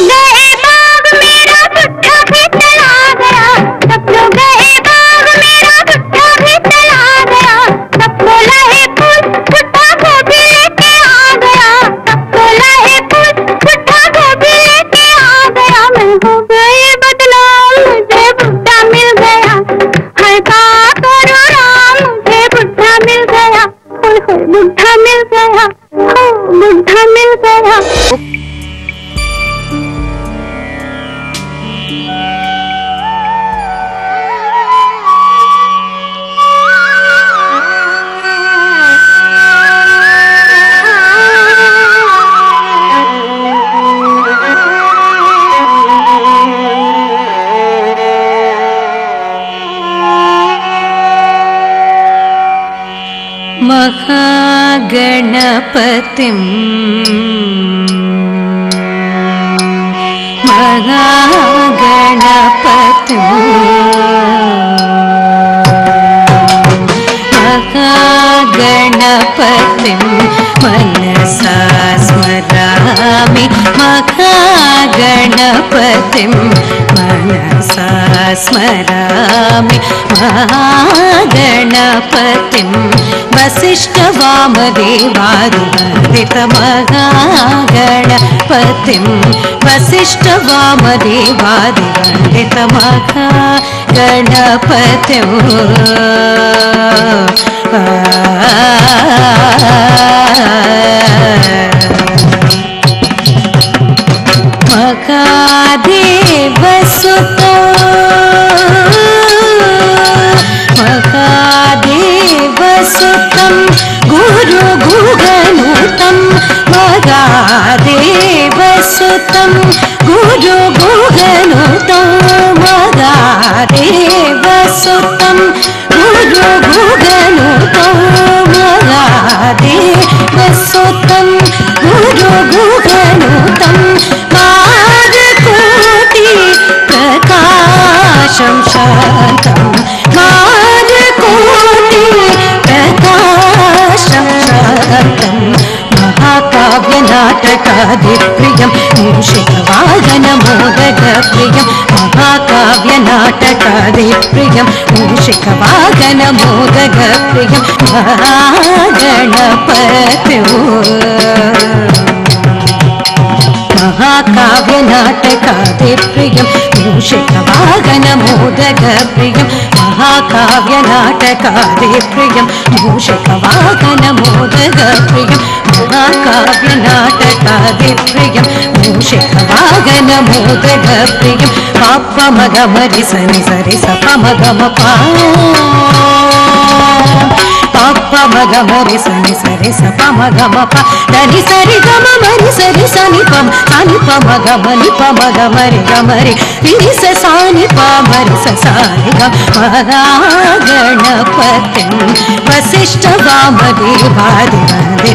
no! महागणपतिम्। महागणपतिम्। महागणपतिं मनसा स्मरामि। महागणपतिं मनसा स्मरामि महागणपतिं वसिष्ठवामदेवादिवन्दितमहागणपतिं वसिष्ठवामदेवादिवन्दितमहागणपतिं गुरु गुगनुतं मगादेवसुतं गुरु गुगनुतं मारकोटि प्रकाशं शान्तं। मारकोटि प्रियं मूषिकवादन मोदक प्रियं महाकाव्यनाटकादि प्रियं मूषिकवादन मोदक प्रियं गणपतु महाकाव्यनाटकादिप्रियं मूषिकवागनमोदकप्रियं महाकाव्यनाटकादिप्रियं मूषिकवागनमोदकप्रियं महाकाव्यना ഭാഗ്യപ്രിയം മൂഷികവാഹന മോദകപ്രിയം പാപ്പമഗമരി സനി സരി സപമഗമ പാപ്പമഗമരി സനി സരി സപമഗമ പനി സരി ഗമ മരി സരി സനി പം സനി പമഗമനി പമഗമരി ഗമരി വിനി സ സാനി പാമരി സ സാനി ഗ മഹാഗണപതി शिष्ट बाभे भार्यतु